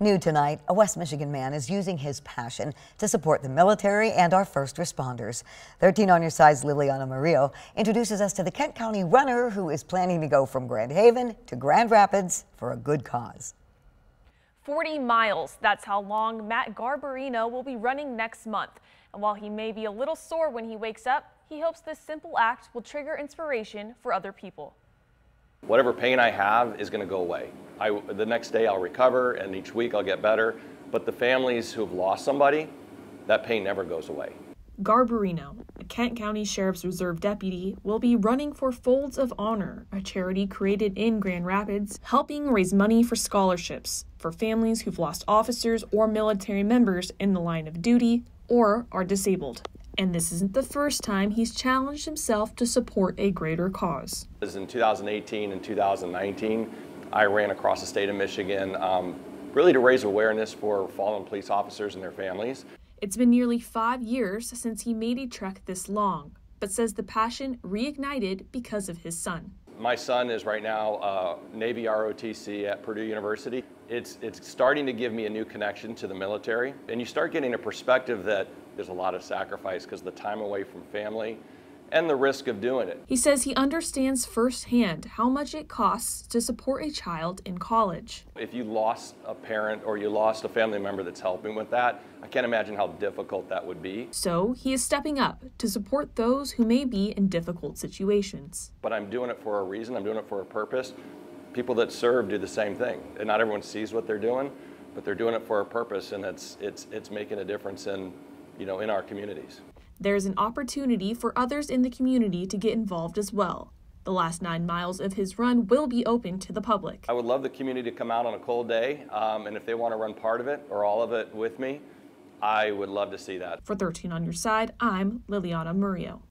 New tonight, a West Michigan man is using his passion to support the military and our first responders. 13 on your side's Liliana Murillo introduces us to the Kent County runner who is planning to go from Grand Haven to Grand Rapids for a good cause. 40 miles. That's how long Matt Garbarino will be running next month. And while he may be a little sore when he wakes up, he hopes this simple act will trigger inspiration for other people. Whatever pain I have is going to go away. I, the next day I'll recover and each week I'll get better. But the families who have lost somebody, that pain never goes away. Garbarino, a Kent County Sheriff's Reserve deputy, will be running for Folds of Honor, a charity created in Grand Rapids, helping raise money for scholarships for families who've lost officers or military members in the line of duty or are disabled. And this isn't the first time he's challenged himself to support a greater cause. In 2018 and 2019, I ran across the state of Michigan um, really to raise awareness for fallen police officers and their families. It's been nearly five years since he made a trek this long, but says the passion reignited because of his son. My son is right now uh, Navy ROTC at Purdue University. It's, it's starting to give me a new connection to the military, and you start getting a perspective that there's a lot of sacrifice because the time away from family and the risk of doing it. He says he understands firsthand how much it costs to support a child in college. If you lost a parent or you lost a family member that's helping with that, I can't imagine how difficult that would be. So he is stepping up to support those who may be in difficult situations. But I'm doing it for a reason, I'm doing it for a purpose. People that serve do the same thing. And not everyone sees what they're doing, but they're doing it for a purpose and it's, it's, it's making a difference in you know, in our communities. There's an opportunity for others in the community to get involved as well. The last nine miles of his run will be open to the public. I would love the community to come out on a cold day, um, and if they want to run part of it or all of it with me, I would love to see that. For 13 on your side, I'm Liliana Murillo.